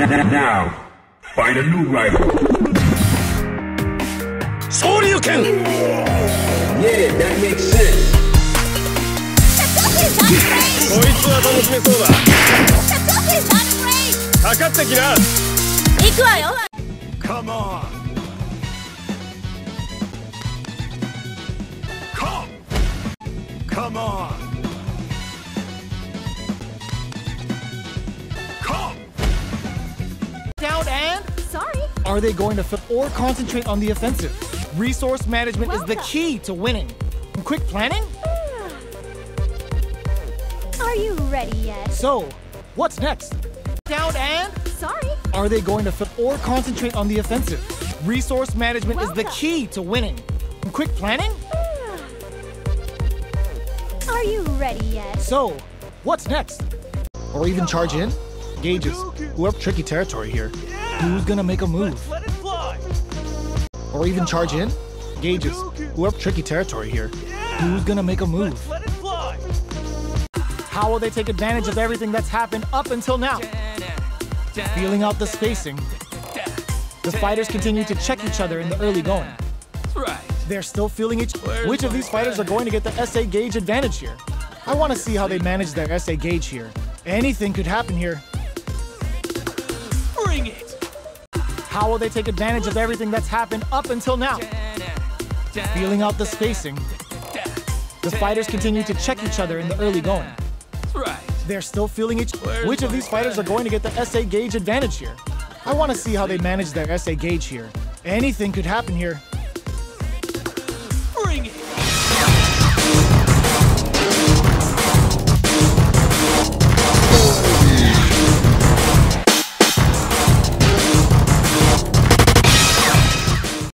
Now, find a new rival. 昇竜拳 Yeah, that makes sense. こいつは楽しめそうだかかってきな行くわよ Come on Come Come on are they going to flip or concentrate on the offensive? Resource management is the key to winning. Quick planning? Ah. Are you ready yet? So, what's next? Down and Sorry are they going to flip or concentrate on the offensive? Resource management is the key to winning. Quick planning? Ah. Are you ready yet? So, what's next? Or even charge in? Gauges. We're up tricky territory here. Who's gonna make a move? Let it fly Or even charge in? Gauges. We're up tricky territory here. Who's gonna make a move? Let it fly How will they take advantage of everything that's happened up until now? Feeling out the spacing. The fighters continue to check each other in the early going. They're still feeling each. Which of these fighters are going to get the SA gauge advantage here? I want to see how they manage their SA gauge here. Anything could happen here. How will they take advantage of everything that's happened up until now? Feeling out the spacing, the fighters continue to check each other in the early going. They're still feeling each... Which of these fighters are going to get the SA gauge advantage here? I want to see how they manage their SA gauge here. Anything could happen here. Bring it!